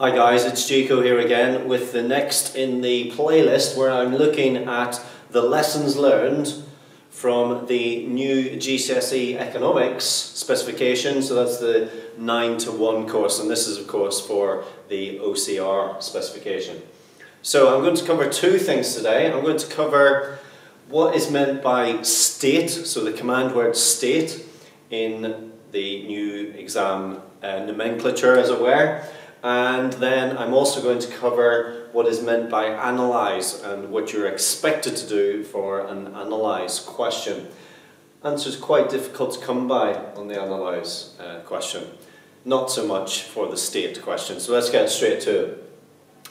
Hi guys, it's Gico here again with the next in the playlist where I'm looking at the lessons learned from the new GCSE economics specification. So that's the 9 to 1 course and this is of course for the OCR specification. So I'm going to cover two things today. I'm going to cover what is meant by state, so the command word state in the new exam uh, nomenclature as it were. And then I'm also going to cover what is meant by analyse and what you're expected to do for an analyse question. Answer is quite difficult to come by on the analyse uh, question. Not so much for the state question. So let's get straight to it.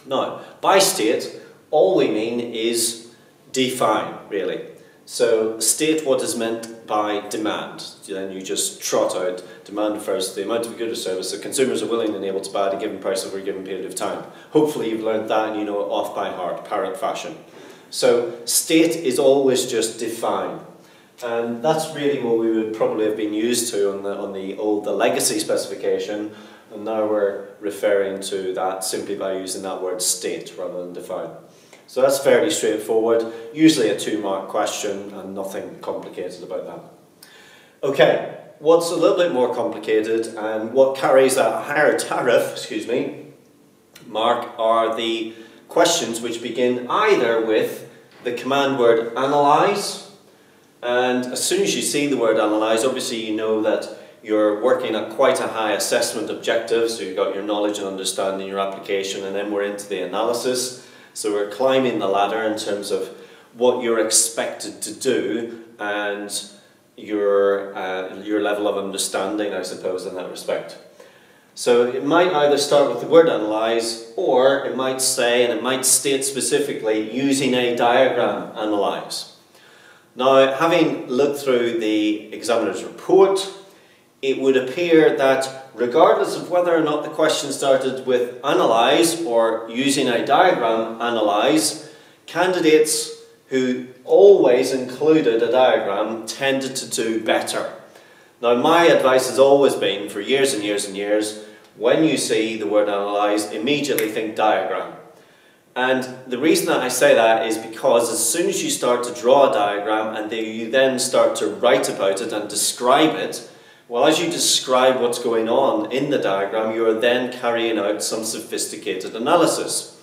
Now, by state, all we mean is define, really. So state what is meant by demand. Then you just trot out demand refers to the amount of a good or service that consumers are willing and able to buy at a given price over a given period of time. Hopefully you've learned that and you know it off by heart, parrot fashion. So state is always just define. And that's really what we would probably have been used to on the, on the old the legacy specification. And now we're referring to that simply by using that word state rather than define. So that's fairly straightforward, usually a two mark question and nothing complicated about that. Okay, what's a little bit more complicated and what carries a higher tariff, excuse me, mark are the questions which begin either with the command word analyze. And as soon as you see the word analyze obviously you know that you're working at quite a high assessment objective. So you've got your knowledge and understanding your application and then we're into the analysis so we're climbing the ladder in terms of what you're expected to do and your, uh, your level of understanding, I suppose, in that respect. So it might either start with the word analyze, or it might say, and it might state specifically, using a diagram analyze. Now, having looked through the examiner's report, it would appear that regardless of whether or not the question started with analyze or using a diagram analyze, candidates who always included a diagram tended to do better. Now my advice has always been, for years and years and years, when you see the word analyze, immediately think diagram. And the reason that I say that is because as soon as you start to draw a diagram and you then start to write about it and describe it, well, as you describe what's going on in the diagram, you are then carrying out some sophisticated analysis.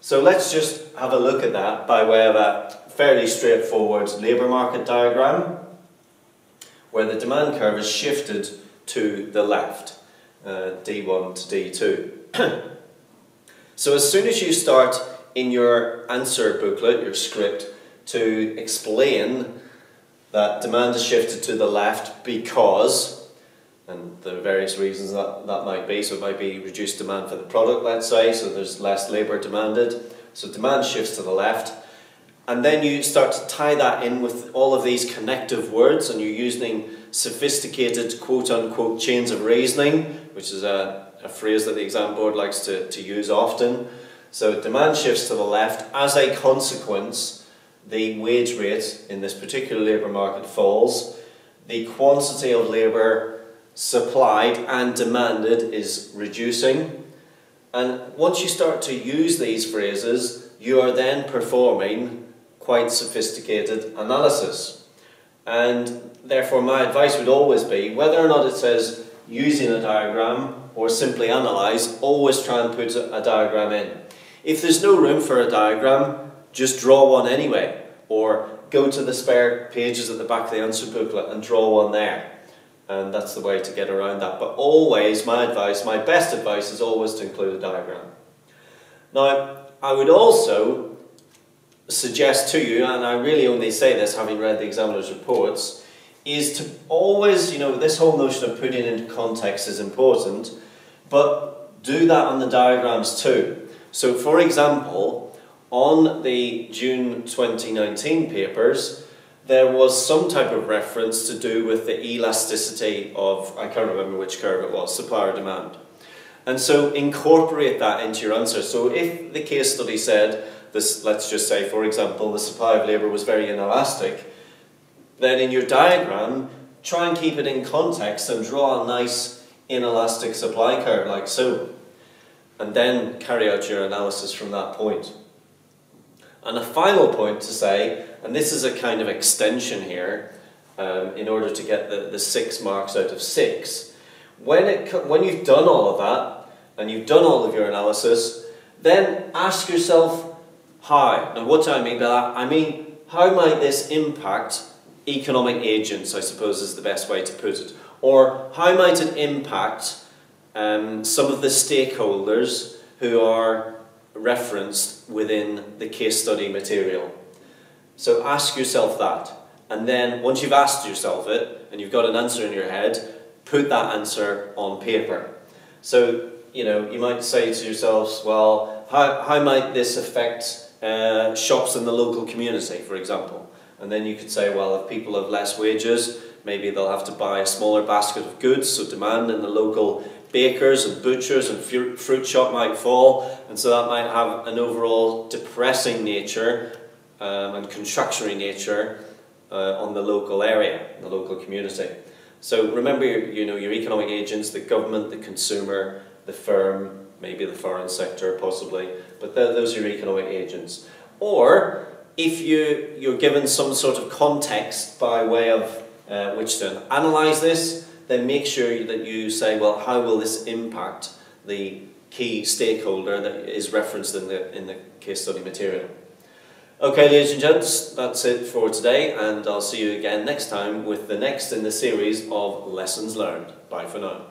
So let's just have a look at that by way of a fairly straightforward labour market diagram where the demand curve is shifted to the left, uh, D1 to D2. so as soon as you start in your answer booklet, your script, to explain that demand is shifted to the left because, and there are various reasons that that might be, so it might be reduced demand for the product, let's say, so there's less labour demanded, so demand shifts to the left, and then you start to tie that in with all of these connective words, and you're using sophisticated quote-unquote chains of reasoning, which is a, a phrase that the exam board likes to, to use often. So demand shifts to the left. As a consequence, the wage rate in this particular labour market falls, the quantity of labour supplied and demanded is reducing. And once you start to use these phrases, you are then performing quite sophisticated analysis. And therefore my advice would always be, whether or not it says using a diagram or simply analyse, always try and put a diagram in. If there's no room for a diagram, just draw one anyway, or go to the spare pages at the back of the answer booklet and draw one there. And that's the way to get around that. But always, my advice, my best advice is always to include a diagram. Now, I would also suggest to you, and I really only say this having read the examiner's reports, is to always, you know, this whole notion of putting into context is important, but do that on the diagrams too. So for example, on the June 2019 papers, there was some type of reference to do with the elasticity of, I can't remember which curve it was, supply or demand. And so incorporate that into your answer. So if the case study said, this, let's just say, for example, the supply of labour was very inelastic, then in your diagram, try and keep it in context and draw a nice inelastic supply curve like so. and then carry out your analysis from that point. And a final point to say, and this is a kind of extension here, um, in order to get the, the six marks out of six. When, it, when you've done all of that, and you've done all of your analysis, then ask yourself how. And what do I mean by that? I mean, how might this impact economic agents, I suppose is the best way to put it. Or how might it impact um, some of the stakeholders who are referenced within the case study material. So ask yourself that. And then once you've asked yourself it and you've got an answer in your head, put that answer on paper. So, you know, you might say to yourselves, well, how, how might this affect uh, shops in the local community, for example? And then you could say, well, if people have less wages, maybe they'll have to buy a smaller basket of goods, so demand in the local bakers and butchers and fruit shop might fall, and so that might have an overall depressing nature um, and contractionary nature uh, on the local area, the local community. So remember, your, you know, your economic agents, the government, the consumer, the firm, maybe the foreign sector, possibly, but those are your economic agents. Or if you, you're given some sort of context by way of uh, which to analyze this, then make sure that you say, well, how will this impact the key stakeholder that is referenced in the, in the case study material. Okay, ladies and gents, that's it for today, and I'll see you again next time with the next in the series of Lessons Learned. Bye for now.